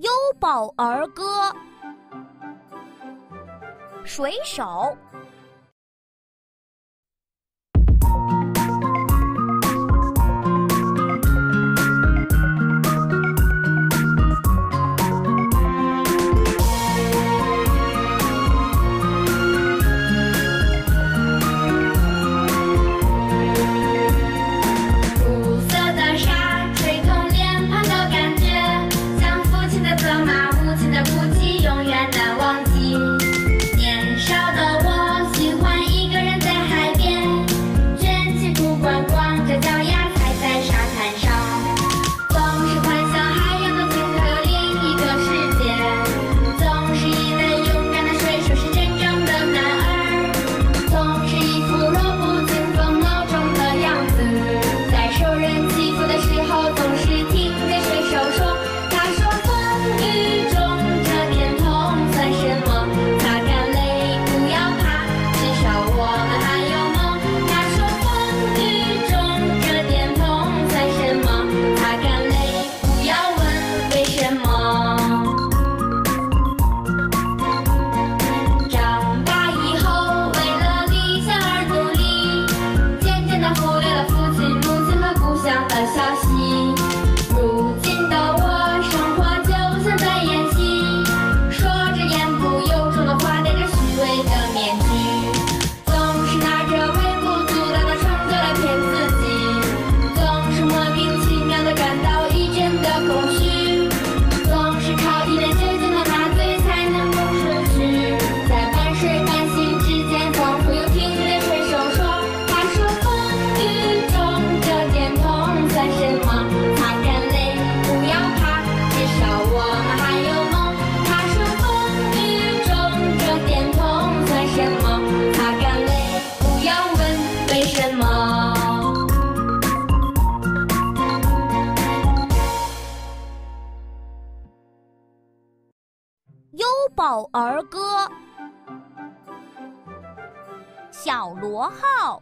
优宝儿歌，水手。宝儿歌，小螺号。